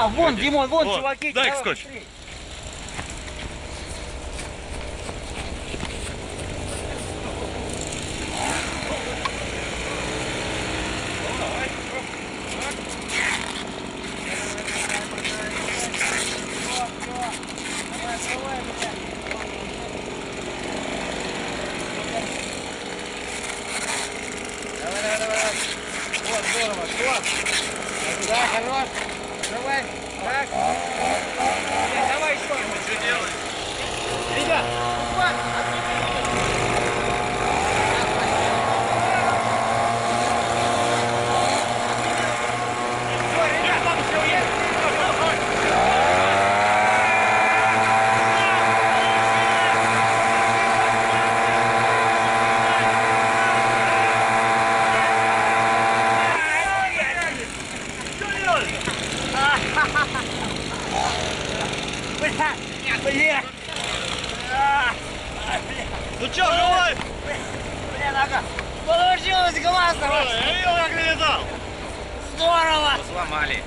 А, вон, Димон, вон, Вот, чуваки. дай давай скотч. быстрей. Давай, давай, давай. Вот, здорово. Стоп. Да, хорош. Бля, бля. А, Ну что, живой? Бля, нога. Получилось классно. Я видел, как летал. Здорово. Сломали.